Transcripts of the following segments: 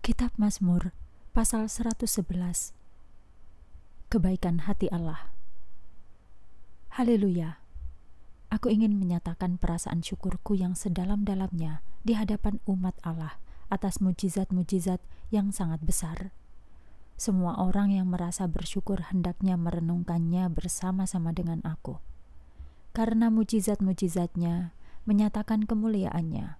Kitab Mazmur pasal 111 Kebaikan hati Allah Haleluya Aku ingin menyatakan perasaan syukurku yang sedalam-dalamnya di hadapan umat Allah atas mujizat-mujizat yang sangat besar. Semua orang yang merasa bersyukur hendaknya merenungkannya bersama-sama dengan aku. Karena mujizat-mujizatnya menyatakan kemuliaannya,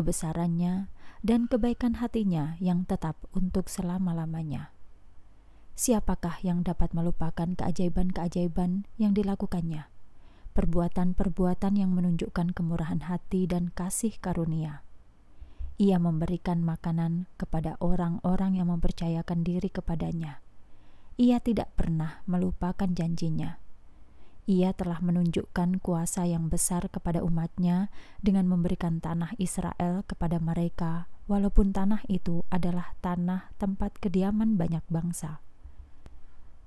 kebesarannya, dan kebaikan hatinya yang tetap untuk selama-lamanya. Siapakah yang dapat melupakan keajaiban-keajaiban yang dilakukannya? Perbuatan-perbuatan yang menunjukkan kemurahan hati dan kasih karunia. Ia memberikan makanan kepada orang-orang yang mempercayakan diri kepadanya. Ia tidak pernah melupakan janjinya ia telah menunjukkan kuasa yang besar kepada umatnya dengan memberikan tanah Israel kepada mereka, walaupun tanah itu adalah tanah tempat kediaman banyak bangsa.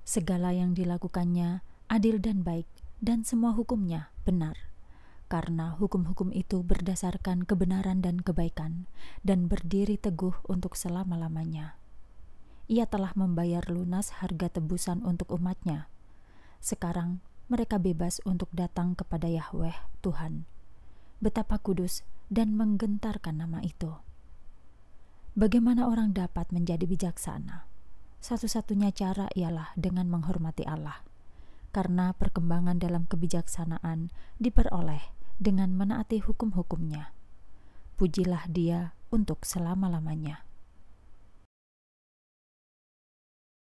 Segala yang dilakukannya adil dan baik, dan semua hukumnya benar, karena hukum-hukum itu berdasarkan kebenaran dan kebaikan, dan berdiri teguh untuk selama-lamanya. Ia telah membayar lunas harga tebusan untuk umatnya. Sekarang mereka bebas untuk datang kepada Yahweh Tuhan. Betapa kudus dan menggentarkan nama itu. Bagaimana orang dapat menjadi bijaksana? Satu-satunya cara ialah dengan menghormati Allah, karena perkembangan dalam kebijaksanaan diperoleh dengan menaati hukum-hukumnya. Pujilah Dia untuk selama-lamanya.